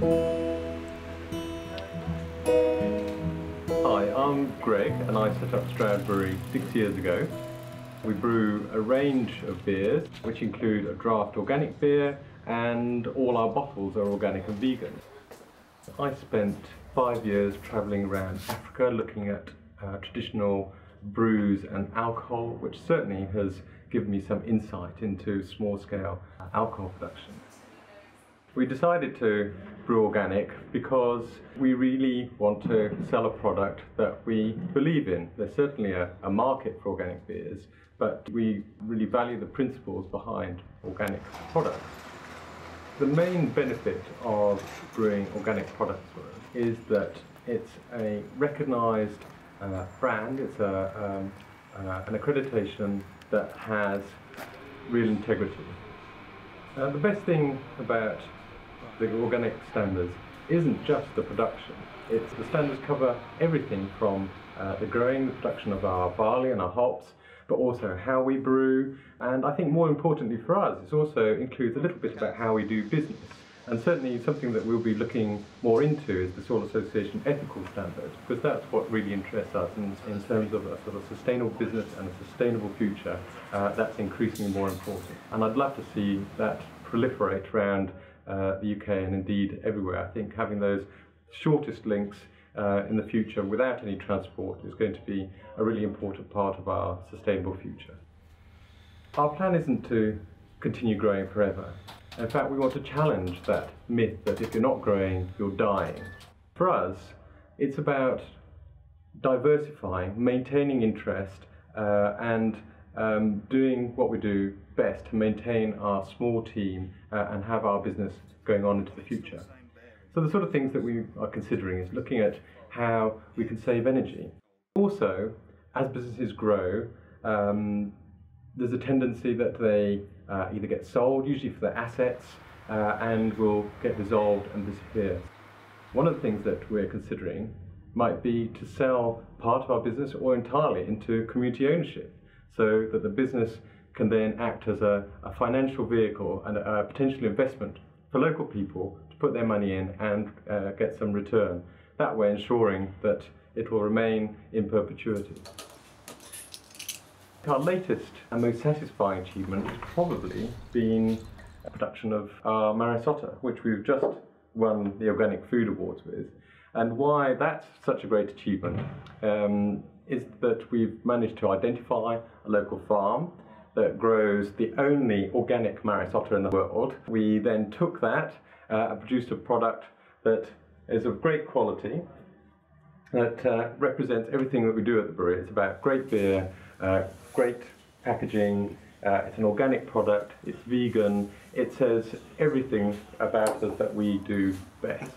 Hi, I'm Greg and I set up Stroud Brewery six years ago. We brew a range of beers which include a draft organic beer and all our bottles are organic and vegan. I spent five years travelling around Africa looking at uh, traditional brews and alcohol which certainly has given me some insight into small scale alcohol production. We decided to brew organic because we really want to sell a product that we believe in. There's certainly a, a, market for organic beers, but we really value the principles behind organic products. The main benefit of brewing organic products is that it's a recognised uh, brand, it's a, um, uh, an accreditation that has real integrity. Uh, the best thing about the organic standards isn't just the production. It's the standards cover everything from uh, the growing, the production of our barley and our hops, but also how we brew. And I think more importantly for us, it also includes a little bit about how we do business. And certainly something that we'll be looking more into is the Soil Association ethical standards, because that's what really interests us in, in terms of a sort of sustainable business and a sustainable future. Uh, that's increasingly more important. And I'd love to see that proliferate around uh, the UK and indeed everywhere. I think having those shortest links uh, in the future without any transport is going to be a really important part of our sustainable future. Our plan isn't to continue growing forever. In fact, we want to challenge that myth that if you're not growing, you're dying. For us, it's about diversifying, maintaining interest, uh, and um, doing what we do best to maintain our small team uh, and have our business going on into the future. So the sort of things that we are considering is looking at how we can save energy. Also, as businesses grow, um, there's a tendency that they uh, either get sold, usually for their assets, uh, and will get dissolved and disappear. One of the things that we're considering might be to sell part of our business or entirely into community ownership so that the business can then act as a, a financial vehicle and a, potential investment for local people to put their money in and uh, get some return. That way ensuring that it will remain in perpetuity. Our latest and most satisfying achievement has probably been a production of our Maris Otter, which we've just won the Organic Food Awards with. And why that's such a great achievement um, is that we've managed to identify a local farm that grows the only organic Maris Otter in the world. We then took that uh, and produced a product that is of great quality, that uh, represents everything that we do at the brewery. It's about great beer, uh, great packaging, uh, it's an organic product, it's vegan, it says everything about us that we do best.